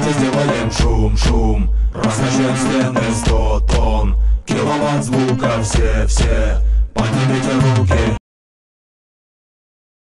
Давайте сделаем шум, шум. Раскачаем стены сто тонн Киловатт звука все, все.